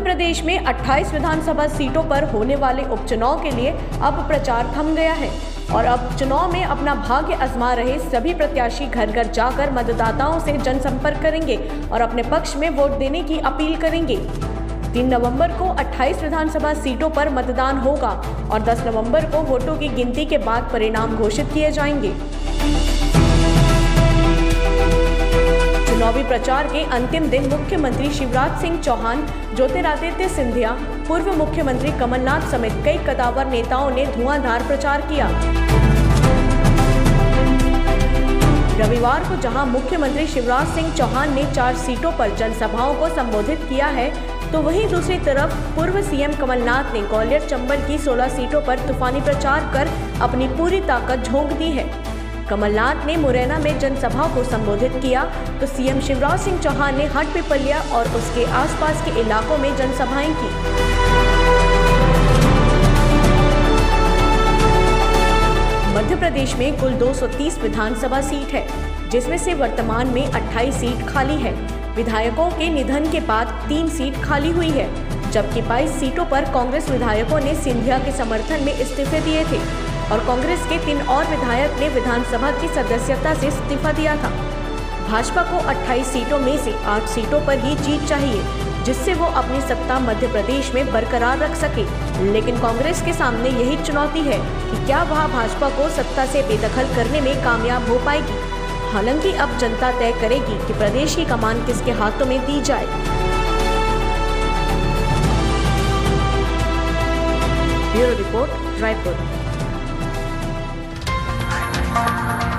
प्रदेश में 28 विधानसभा सीटों पर होने वाले उपचुनाव के लिए अब प्रचार थम गया है। और अब चुनाव में अपना भाग्य आजमा रहे सभी प्रत्याशी घर घर जाकर मतदाताओं से जनसंपर्क करेंगे और अपने पक्ष में वोट देने की अपील करेंगे। तीन नवंबर को 28 विधानसभा सीटों पर मतदान होगा और 10 नवंबर को वोटों की गिनती के बाद परिणाम घोषित किए जाएँगे। चुनावी प्रचार के अंतिम दिन मुख्यमंत्री शिवराज सिंह चौहान, ज्योतिरादित्य सिंधिया, पूर्व मुख्यमंत्री कमलनाथ समेत कई कदावर नेताओं ने धुआंधार प्रचार किया। रविवार को जहाँ मुख्यमंत्री शिवराज सिंह चौहान ने चार सीटों पर जनसभाओं को संबोधित किया है तो वहीं दूसरी तरफ़ पूर्व सीएम कमलनाथ ने ग्वालियर चंबल की 16 सीटों पर तूफानी प्रचार कर अपनी पूरी ताकत झोंक दी है। कमलनाथ ने मुरैना में जनसभा को संबोधित किया। तो सीएम शिवराज सिंह चौहान ने हट पिपलिया और उसके आसपास के इलाकों में जनसभाएँ की। मध्य प्रदेश में कुल 230 विधानसभा सीट है, जिसमें से वर्तमान में 28 सीट खाली है। विधायकों के निधन के बाद तीन सीट खाली हुई है, जबकि 22 सीटों पर कांग्रेस विधायकों ने सिंधिया के समर्थन में इस्तीफे दिए थे। और कांग्रेस के तीन और विधायक ने विधानसभा की सदस्यता से इस्तीफा दिया था। भाजपा को 28 सीटों में से 8 सीटों पर ही जीत चाहिए, जिससे वो अपनी सत्ता मध्य प्रदेश में बरकरार रख सके। लेकिन कांग्रेस के सामने यही चुनौती है कि क्या वह भाजपा को सत्ता से बेदखल करने में कामयाब हो पाएगी। हालाँकि अब जनता तय करेगी कि प्रदेश की कमान किसके हाथों में दी जाए। रिपोर्ट, रायपुर। Thank you.